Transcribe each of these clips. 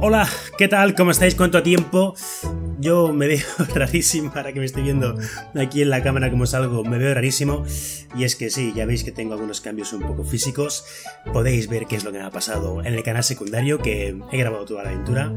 Hola, ¿qué tal? ¿Cómo estáis? ¿Cuánto tiempo? Yo me veo rarísimo ahora que me estoy viendo aquí en la cámara como salgo, me veo rarísimo. Y es que sí, ya veis que tengo algunos cambios un poco físicos. Podéis ver qué es lo que me ha pasado en el canal secundario, que he grabado toda la aventura.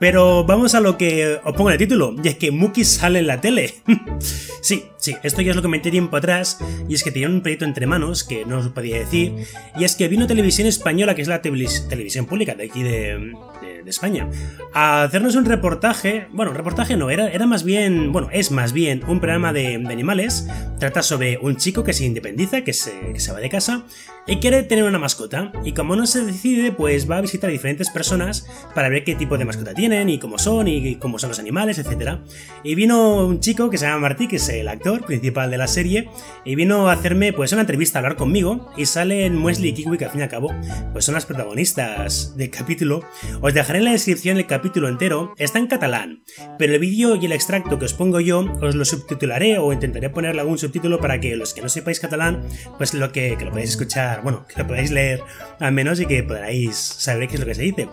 Pero vamos a lo que os pongo en el título, y es que Muki sale en la tele. sí, sí, esto ya es lo que comenté tiempo atrás, y es que tenía un proyecto entre manos que no os podía decir, y es que vino Televisión Española, que es la televisión pública de aquí de, de, España, a hacernos un reportaje, bueno, reportaje no, era, era más bien, bueno, es más bien un programa de, animales, trata sobre un chico que se independiza, que se, que se va de casa, y quiere tener una mascota, y como no se decide, pues va a visitar a diferentes personas para ver qué tipo de mascota tienen, y cómo son, y cómo son los animales, etc. Y vino un chico que se llama Martí, que es el actor principal de la serie, y vino a hacerme pues una entrevista, a hablar conmigo, y salen Wesley y Kiwi, que al fin y al cabo, pues son las protagonistas del capítulo. Os dejaré en la descripción el capítulo entero, está en catalán, pero el vídeo y el extracto que os pongo yo os lo subtitularé o intentaré ponerle algún subtítulo para que los que no sepáis catalán, pues lo que, que lo podáis escuchar, bueno, que lo podáis leer al menos y que podáis saber qué es lo que se dice.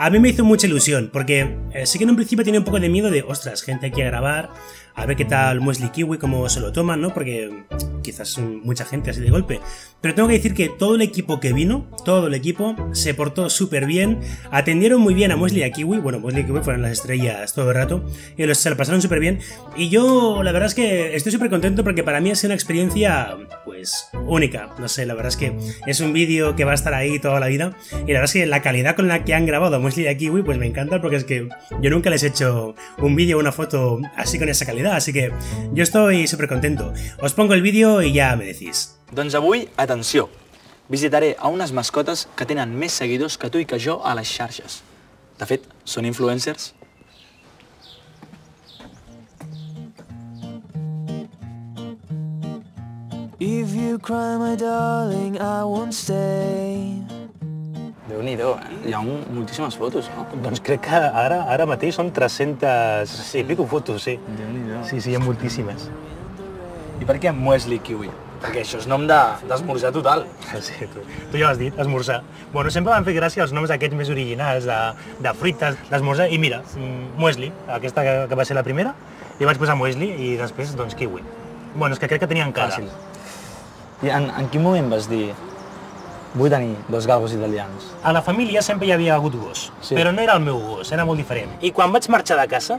A mí me hizo mucha ilusión, porque eh, que en un principio tenía un poco de miedo de, ostras, gente aquí a grabar, a ver qué tal Wesley Kiwi, cómo se lo toman, ¿no? Porque quizás mucha gente así de golpe. Pero tengo que decir que todo el equipo que vino, todo el equipo, se portó súper bien, atendieron muy bien a Wesley y a Kiwi, bueno, Wesley y Kiwi fueron las estrellas todo el rato, y los, se lo pasaron súper bien. Y yo, la verdad es que estoy súper contento porque para mí ha sido una experiencia, pues, única. No sé, la verdad es que es un vídeo que va a estar ahí toda la vida, y la verdad es que la calidad con la que han grabado y a Kiwi, pues me encanta porque es que yo nunca les he hecho un vídeo o una foto así con esa calidad así que yo estoy súper contento. Os pongo el vídeo i ja me decís. Doncs avui, atenció, visitaré a unes mascotes que tenen més seguidors que tu i que jo a les xarxes. De fet, són influencers. If you cry, my darling, I won't stay déu nhi eh? Hi ha un, moltíssimes fotos, no? Doncs crec que ara, ara mateix són 300 sí, pico fotos, sí. déu nhi Sí, sí, hi ha moltíssimes. I per què Muesli Kiwi? Perquè això és nom d'esmorzar de, total. Sí, tu, tu ja ho has dit, esmorzar. Bueno, sempre van fer gràcia els noms aquests més originals, de, de fruites, d'esmorzar, i mira, mm, Muesli, aquesta que, que va ser la primera, i vaig posar Muesli i després, doncs, Kiwi. Bueno, és que crec que tenien cara. Fàcil. I en, en quin moment vas dir Vull tenir dos galgos italians. A la família sempre hi havia hagut gos, sí. però no era el meu gos, era molt diferent. I quan vaig marxar de casa,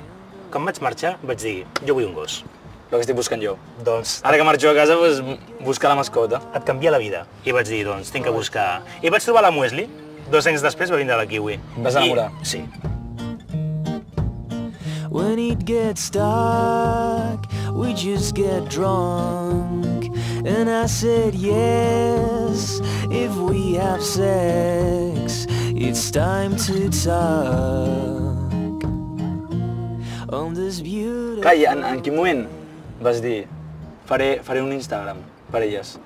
quan vaig marxar, vaig dir, jo vull un gos. El que estic buscant jo. Doncs... Ara que marxo a casa, pues, busca la mascota. Et canvia la vida. I vaig dir, doncs, tinc que buscar... I vaig trobar la Muesli. Dos anys després va vindre la Kiwi. Em vas enamorar? I... Sí. When it gets dark, we just get drunk. And I said yes, if we have sex, it's time to talk. On this beautiful... Calla, en, en quin moment vas dir faré, faré un Instagram per elles?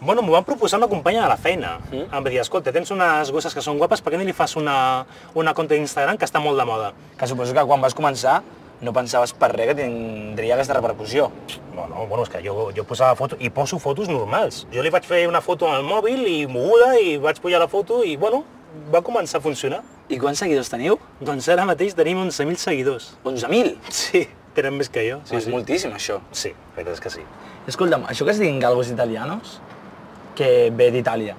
Bueno, m'ho van proposar una companya de la feina. Mm? Em va dir, escolta, tens unes gosses que són guapes, per què no li fas una, una compte d'Instagram que està molt de moda? Que suposo que quan vas començar no pensaves per res que tindria aquesta repercussió. No, no, bueno, és que jo, jo posava fotos, i poso fotos normals. Jo li vaig fer una foto al mòbil i moguda i vaig pujar la foto i, bueno, va començar a funcionar. I quants seguidors teniu? Doncs ara mateix tenim 11.000 seguidors. 11.000? Sí, tenen més que jo. Sí, és sí. moltíssim, això. Sí, la veritat és que sí. Escolta'm, això que es diguin galgos italianos, que ve d'Itàlia.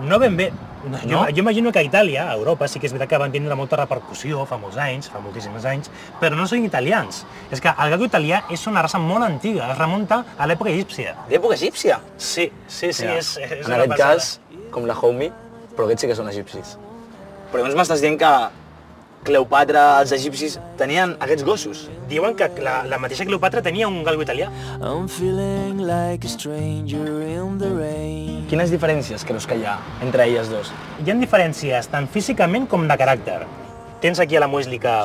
No ben bé, no? Jo, jo imagino que a Itàlia, a Europa, sí que és veritat que van tindre molta repercussió fa molts anys, fa moltíssims anys, però no són italians. És que el gato italià és una raça molt antiga, es remunta a l'època egípcia. L'època egípcia? Sí, sí, sí, ja. és, és En aquest cas, com la Homie, però aquests sí que són egipcis. Però llavors m'estàs dient que Cleopatra, els egipcis, tenien aquests gossos. Diuen que la, la mateixa Cleopatra tenia un galgo italià. I'm like a in the rain. Quines diferències creus que hi ha entre elles dos? Hi ha diferències tant físicament com de caràcter. Tens aquí a la Muesli que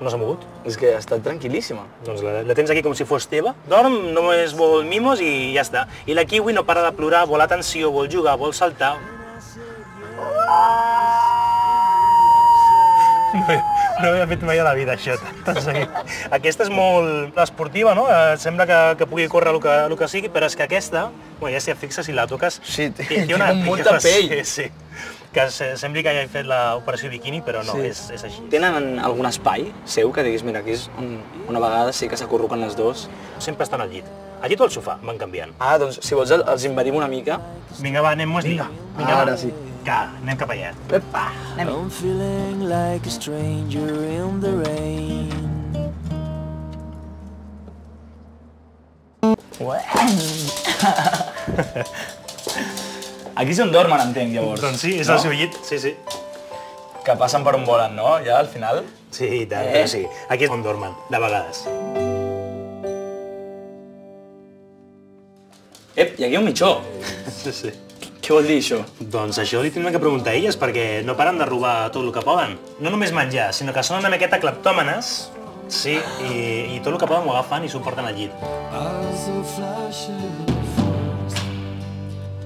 no s'ha mogut. És que està tranquil·líssima. Doncs la, la tens aquí com si fos teva. Dorm, només vol mimos i ja està. I la Kiwi no para de plorar, vol atenció, vol jugar, vol saltar. No, no havia fet mai a la vida, això, tan seguit. Aquesta és molt esportiva, no? Eh, sembla que, que pugui córrer el que, el que sigui, però és que aquesta, bueno, ja si et fixes, si la toques... Sí, té, té, una, té molta pell. Sí, sí. que se- sembli que hagi fet l'operació biquini, però no, Sí. és, és així. Tenen algun espai seu que diguis, mira, aquí és on una vegada sí que s'acurruquen les dos? Sempre estan al llit. Al llit o al sofà, van canviant. Ah, doncs si vols el- els invadim una mica. Vinga, va, anem, Wesley. Vinga, Ara va. sí. Que anem cap allà. Epa, anem I'm feeling like a stranger in the rain. Aquí és on dormen, entenc, llavors. Doncs sí, és no? el seu llit, sí, sí. Que passen per on volen, no? Ja, al final. Sí, i tant, Eh? sí. Aquí és on dormen, de vegades. Ep, i aquí hi ha un mitjó. Sí, sí. Què vol dir això? Doncs això li tindrem que preguntar a elles, perquè no paren de robar tot el que poden. No només menjar, sinó que són una miqueta cleptòmenes, sí, i, i tot el que poden ho agafen i s'ho porten al llit.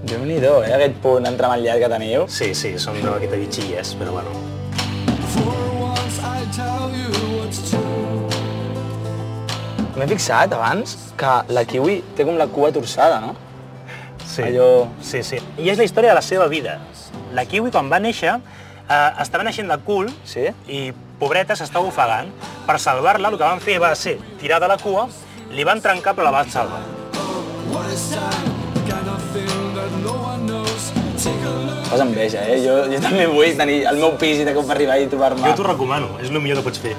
Déu-n'hi-do, eh, aquest punt entrematllat que teniu. Sí, sí, són una miqueta bitxilles, però bueno. M'he fixat abans que la kiwi té com la cua torçada, no? Sí. Allò- Sí, sí. I és la història de la seva vida. La kiwi, quan va néixer, eh, estava naixent de cul Sí? i pobreta s'estava ofegant. Per salvar-la, el que van fer va ser tirar de la cua, li van trencar però la van salvar. Fas enveja, eh? Jo, jo també vull tenir el meu pis i de cop arribar i trobar-me... Jo t'ho recomano, és el millor que pots fer.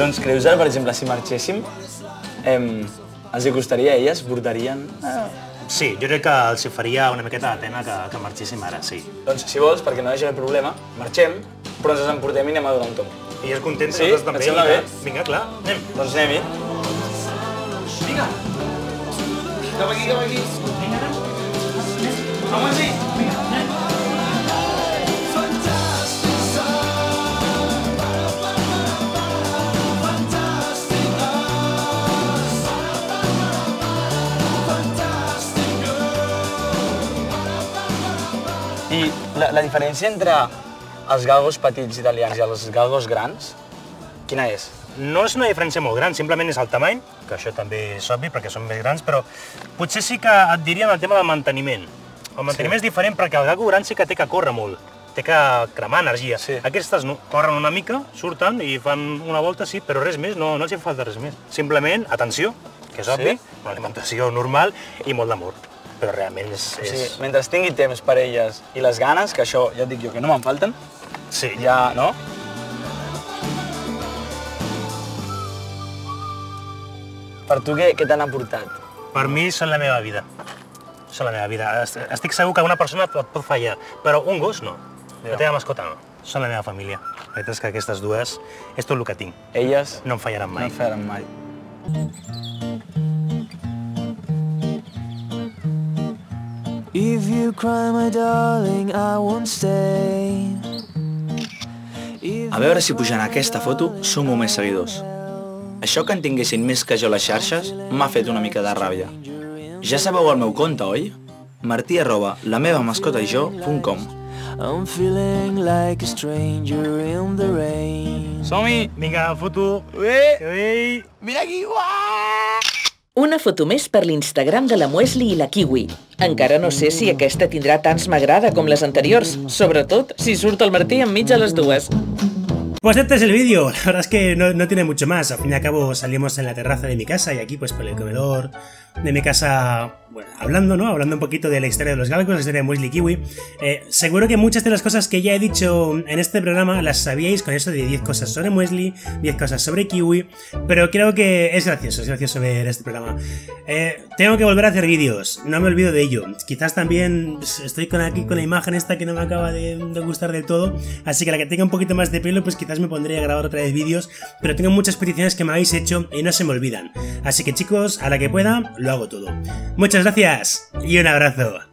Doncs creus ara, per exemple, si marxéssim, em, els hi costaria a elles, portarien... Eh, Sí, jo crec que els hi faria una miqueta de pena que, que marxéssim ara, sí. doncs si vols, perquè no hi hagi el problema, marxem, però ens emportem i anem a donar un tomb. I és content, Sí? nosaltres també. Et sembla bé? Vinga, clar, anem. Doncs anem-hi. Vinga! Cap aquí, cap aquí. Vinga, anem. Vamos així. La, diferència entre els galgos petits italians i els galgos grans, quina és? No és una diferència molt gran, simplement és el tamany, que això també és obvi perquè són més grans, però potser sí que et dirien el tema del manteniment. El manteniment sí. és diferent perquè el galgo gran sí que té que córrer molt, té que cremar energia. Sí. Aquestes no, corren una mica, surten i fan una volta, sí, però res més, no, no els hi falta res més. Simplement, atenció, que és obvi, una alimentació normal i molt d'amor. Però realment és... O sigui, és... mentre tingui temps per elles i les ganes, que això ja et dic jo que no me'n falten, Sí, ja, no? Per tu què, què t'han aportat? Per mi són la meva vida. Són la meva vida. Est- Estic segur que una persona et pot fallar, però un gos no. La teva mascota no. Són la meva família. La veritat és que aquestes dues és tot el que tinc. Elles No em fallaran no mai. et faran If you cry, my darling, I won't stay. A veure si pujant aquesta foto sumo més seguidors. Això que en tinguessin més que jo les xarxes m'ha fet una mica de ràbia. Ja sabeu el meu compte, oi? martí arroba la meva mascota i jo.com I'm feeling like a stranger in the rain. Som-hi! Vinga, foto. Ué! Ei! Mira aquí! Uah! Una foto més per l'Instagram de la Muesli i la Kiwi. Encara no sé si aquesta tindrà tants m'agrada com les anteriors, sobretot si surt el Martí enmig de les dues. Pues este es el vídeo. La verdad es que no, no tiene mucho más. Al fin y al cabo salimos en la terraza de mi casa y aquí pues por el comedor de mi casa, bueno, hablando, ¿no? Hablando un poquito de la historia de los galgos, la historia de Wesley Kiwi. Eh, seguro que muchas de las cosas que ya he dicho en este programa las sabíais con eso de 10 cosas sobre Wesley, 10 cosas sobre Kiwi, pero creo que es gracioso, es gracioso ver este programa. Eh, tengo que volver a hacer vídeos, no me olvido de ello. Quizás también estoy con aquí con la imagen esta que no me acaba de, de gustar del todo, así que la que tenga un poquito más de pelo, pues quizás me pondré a grabar otra vez vídeos, pero tengo muchas peticiones que me habéis hecho y no se me olvidan. Así que chicos, a la que pueda, lo hago todo. Muchas gracias y un abrazo.